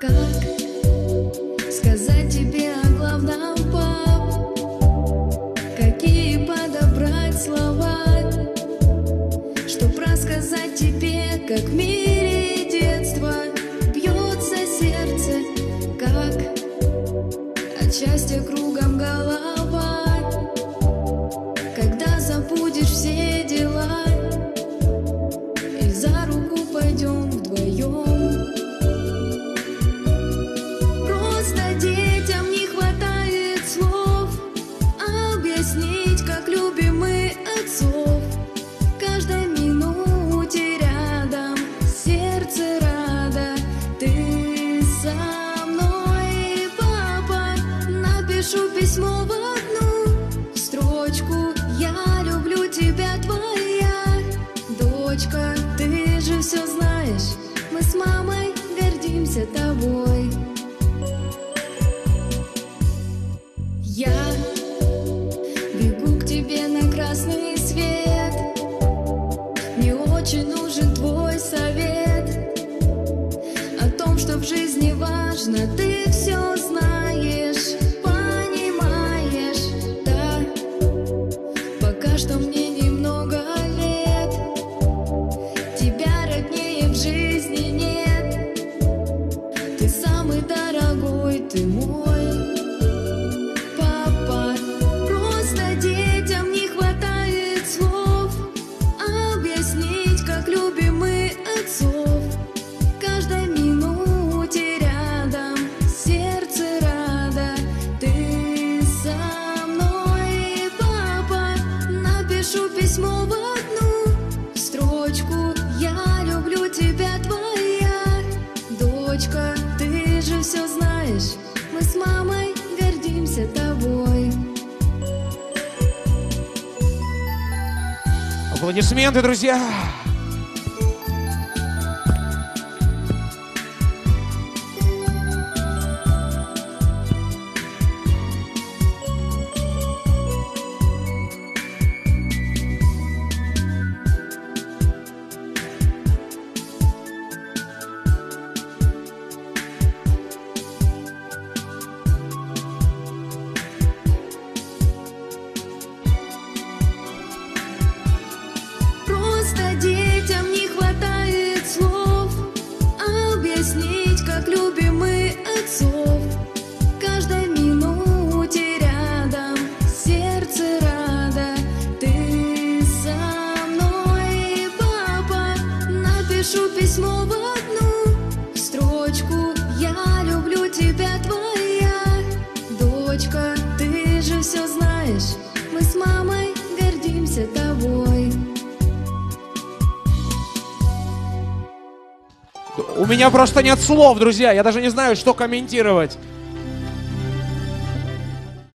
Как сказать тебе о главном, пап? Какие подобрать слова, Чтоб рассказать тебе, как в мире детства Бьется сердце, как от счастья кругом голова Объяснить, как любим мы отцов. Каждой минуте рядом сердце рада. Ты со мной, папа Напишу письмо в одну строчку. Я люблю тебя, твоя дочка. Ты же все знаешь, мы с мамой гордимся тобой в жизни важно. Ты все Напишу письмо в одну строчку. Я люблю тебя, твоя дочка. Ты же все знаешь, мы с мамой гордимся тобой Аплодисменты, друзья! Напишу письмо в одну строчку Я люблю тебя, твоя дочка Ты же все знаешь, мы с мамой гордимся тобой У меня просто нет слов, друзья. Я даже не знаю, что комментировать.